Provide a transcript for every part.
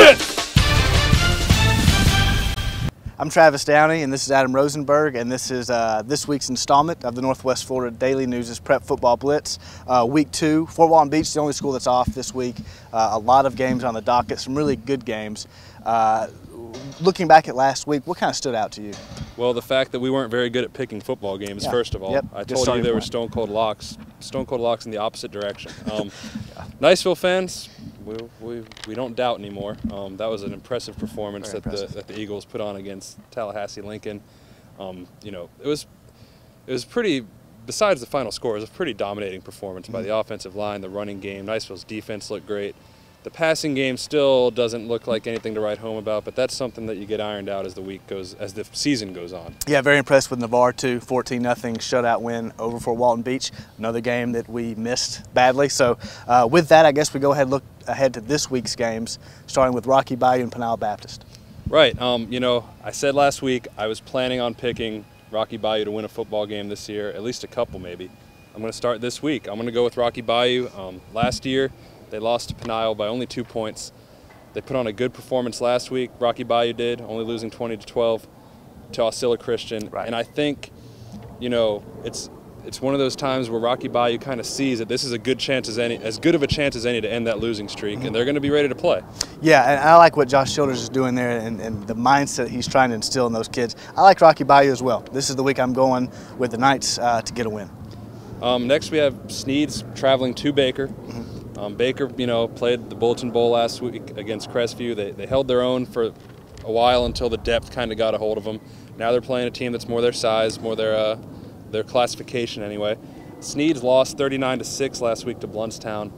it! I'm Travis Downey, and this is Adam Rosenberg, and this is uh, this week's installment of the Northwest Florida Daily News' Prep Football Blitz. Uh, week two, Fort Walton Beach, the only school that's off this week. Uh, a lot of games on the docket, some really good games. Uh, looking back at last week, what kind of stood out to you? Well, the fact that we weren't very good at picking football games, Yeah. first of all. Yep. I told you starting there were stone cold locks, stone cold locks in the opposite direction. Um, Niceville fans, we, we, we don't doubt anymore. Um, that was an impressive performance Very that impressive. the that the Eagles put on against Tallahassee Lincoln. Um, you know, it was it was pretty. Besides the final score, it was a pretty dominating performance by Mm-hmm. the offensive line, the running game. Niceville's defense looked great. The passing game still doesn't look like anything to write home about, but that's something that you get ironed out as the week goes, as the season goes on. Yeah, very impressed with Navarre too. 14 nothing shutout win over Fort Walton Beach. Another game that we missed badly. So uh, with that, I guess we go ahead and look ahead to this week's games, starting with Rocky Bayou and Pinal Baptist. Right. Um, you know, I said last week I was planning on picking Rocky Bayou to win a football game this year, at least a couple maybe. I'm going to start this week. I'm going to go with Rocky Bayou. Um, last year, they lost to Penile by only two points. They put on a good performance last week. Rocky Bayou did, only losing 20 to 12 to Osceola Christian. Right. And I think, you know, it's it's one of those times where Rocky Bayou kind of sees that this is a good chance as any, as good of a chance as any to end that losing streak, and they're going to be ready to play. Yeah, and I like what Josh Childers is doing there and, and the mindset he's trying to instill in those kids. I like Rocky Bayou as well. This is the week I'm going with the Knights uh, to get a win. Um, next, we have Sneads traveling to Baker. Mm-hmm. Um, Baker, you know, played the Bulletin Bowl last week against Crestview. They, they held their own for a while until the depth kind of got a hold of them. Now they're playing a team that's more their size, more their uh, their classification anyway. Sneads lost 39 to six last week to Blountstown,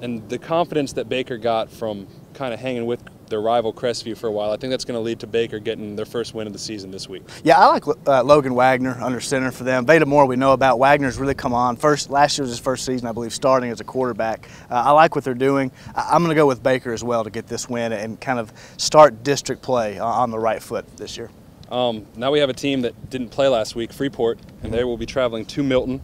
and the confidence that Baker got from kind of hanging with their rival Crestview for a while, I think that's going to lead to Baker getting their first win of the season this week. Yeah, I like uh, Logan Wagner under center for them. Veda Moore, we know about. Wagner's really come on. First, last year was his first season, I believe, starting as a quarterback. Uh, I like what they're doing. I- I'm going to go with Baker as well to get this win and kind of start district play on- the right foot this year. Um, now we have a team that didn't play last week, Freeport, and they will be traveling to Milton.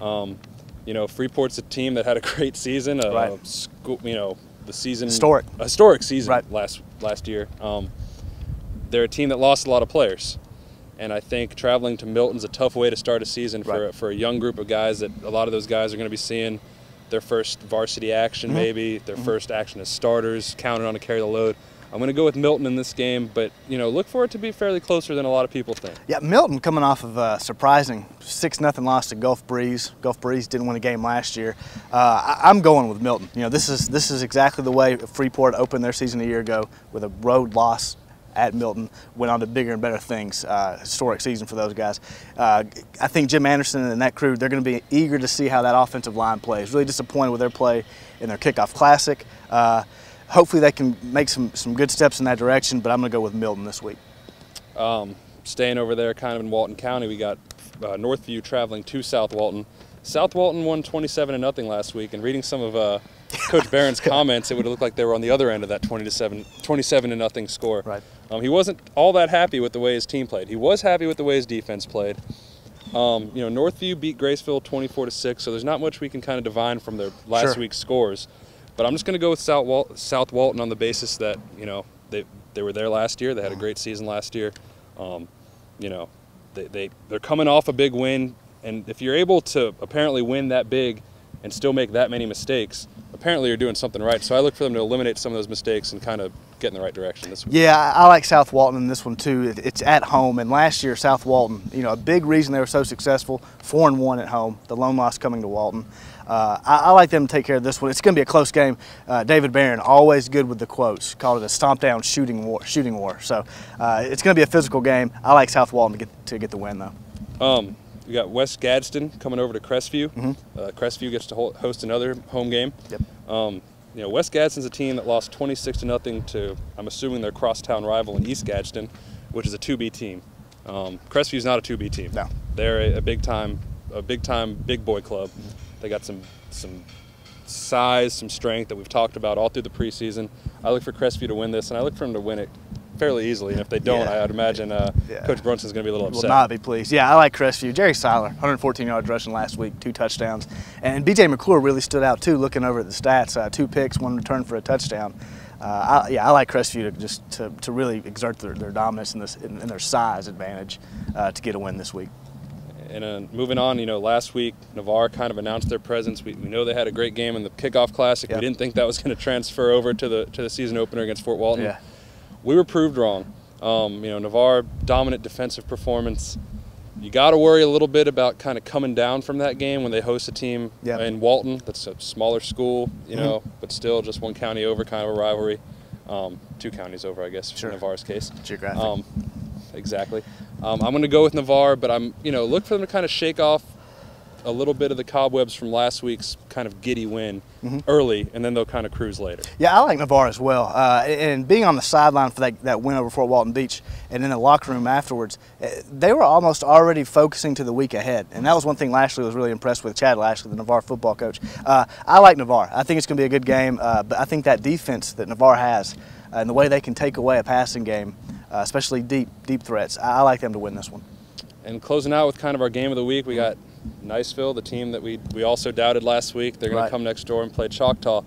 Um, you know, Freeport's a team that had a great season. A Right. school, you know, the season Historic. historic season Right. last last year. Um, they're a team that lost a lot of players, and I think traveling to Milton's a tough way to start a season for Right. for a young group of guys. That a lot of those guys are going to be seeing their first varsity action, Mm-hmm. maybe their first action as starters, counted on to carry the load. I'm going to go with Milton in this game, but you know, look for it to be fairly closer than a lot of people think. Yeah, Milton coming off of a surprising 6 0 loss to Gulf Breeze. Gulf Breeze didn't win a game last year. Uh, I, I'm going with Milton. You know, this is this is exactly the way Freeport opened their season a year ago with a road loss at Milton. Went on to bigger and better things. Uh, historic season for those guys. Uh, I think Jim Anderson and that crew, they're going to be eager to see how that offensive line plays. Really disappointed with their play in their kickoff classic. Hopefully they can make some, some good steps in that direction, but I'm going to go with Milton this week. Um, staying over there, kind of in Walton County, we got uh, Northview traveling to South Walton. South Walton won 27 to nothing last week, and reading some of uh, Coach Barron's comments, it would look like they were on the other end of that 20 to 7, 27 to nothing score. Right. Um, he wasn't all that happy with the way his team played. He was happy with the way his defense played. Um, you know, Northview beat Graceville 24 to 6, so there's not much we can kind of divine from their last Sure. week's scores. But I'm just going to go with South, Wal- South Walton on the basis that you know they they were there last year. They had a great season last year. Um, you know, they, they they're coming off a big win, and if you're able to apparently win that big and still make that many mistakes, apparently you're doing something right. So I look for them to eliminate some of those mistakes and kind of get in the right direction this week. Yeah, I I like South Walton in this one too. It's at home, and last year South Walton, you know, a big reason they were so successful, four and one at home. The lone loss coming to Walton. Uh, I, I like them to take care of this one. It's going to be a close game. Uh, David Barron, always good with the quotes, called it a stomp down shooting war. Shooting war. So uh, it's going to be a physical game. I like South Walton to get to get the win though. Um, we got West Gadsden coming over to Crestview. Mhm. Uh, Crestview gets to host another home game. Yep. Um, you know, West Gadsden's a team that lost 26 to nothing to, I'm assuming their crosstown rival in East Gadsden, which is a 2B team. Um, Crestview's not a 2B team. No. They're a, a big time, a big time big boy club. They got some some size, some strength that we've talked about all through the preseason. I look for Crestview to win this, and I look for them to win it fairly easily. And if they don't, Yeah. I'd imagine uh, Yeah. Coach Brunson's going to be a little upset. Will not be pleased. Yeah, I like Crestview. Jerry Seiler, 114 yards rushing last week, two touchdowns. And BJ McClure really stood out too, looking over at the stats. Uh, two picks, one return for a touchdown. uh, I, yeah, I like Crestview to just to, to really exert their, their dominance and, this in, in their size advantage uh, to get a win this week. And uh, moving on, you know, last week Navarre kind of announced their presence. We, we know they had a great game in the kickoff classic. Yep. We didn't think that was going to transfer over to the to the season opener against Fort Walton. Yeah. We were proved wrong. Um, you know, Navarre dominant defensive performance. You got to worry a little bit about kind of coming down from that game when they host a team Yep. in Walton. That's a smaller school, you Mm-hmm. know, but still just one county over, kind of a rivalry. Um, two counties over, I guess, Sure. in Navarre's case. Geographic. Um, exactly. Um, I'm going to go with Navarre, but I'm, you know, look for them to kind of shake off a little bit of the cobwebs from last week's kind of giddy win Mm-hmm. early, and then they'll kind of cruise later. Yeah, I like Navarre as well. Uh, and being on the sideline for that, that win over Fort Walton Beach and in the locker room afterwards, eh, they were almost already focusing to the week ahead. And that was one thing Lashley was really impressed with, Chad Lashley, the Navarre football coach. Uh, I like Navarre. I think it's going to be a good game, uh, but I think that defense that Navarre has uh, and the way they can take away a passing game, uh, especially deep, deep threats, I, I like them to win this one. And closing out with kind of our game of the week, we got Niceville, the team that we we also doubted last week. They're going Right. to come next door and play Choctaw.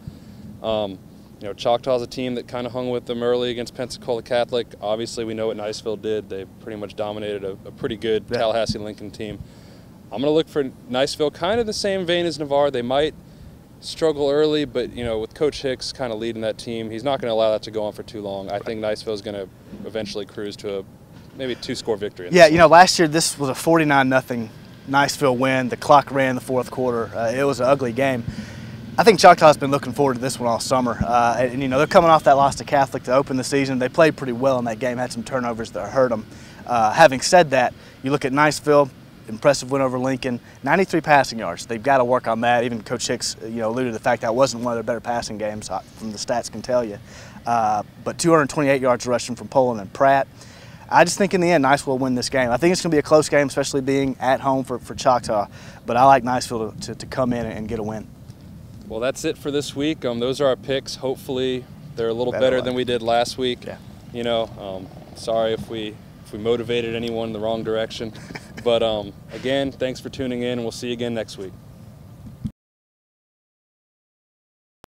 Um, you know, Choctaw's a team that kind of hung with them early against Pensacola Catholic. Obviously, we know what Niceville did. They pretty much dominated a, a pretty good Yeah. Tallahassee Lincoln team. I'm going to look for Niceville, kind of the same vein as Navarre. They might struggle early, but you know, with Coach Hicks kind of leading that team, he's not going to allow that to go on for too long. I think Niceville is going to eventually cruise to a maybe two-score victory. in Yeah, you know, last year this was a 49 nothing Niceville win. The clock ran the fourth quarter. Uh, it was an ugly game. I think Choctaw's been looking forward to this one all summer. Uh, and, you know, they're coming off that loss to Catholic to open the season. They played pretty well in that game, had some turnovers that hurt them. Uh, having said that, you look at Niceville, impressive win over Lincoln, 93 passing yards. They've got to work on that. Even Coach Hicks, you know, alluded to the fact that wasn't one of their better passing games, uh, from the stats can tell you. Uh, but 228 yards rushing from Poland and Pratt. I just think in the end, Niceville will win this game. I think it's going to be a close game, especially being at home for, for Choctaw. But I like Niceville to, to, to come in and get a win. Well, that's it for this week. Um, those are our picks. Hopefully, they're a little Better better than we did last week. Yeah. You know, um, sorry if we if we motivated anyone in the wrong direction, but um, again, thanks for tuning in, and we'll see you again next week.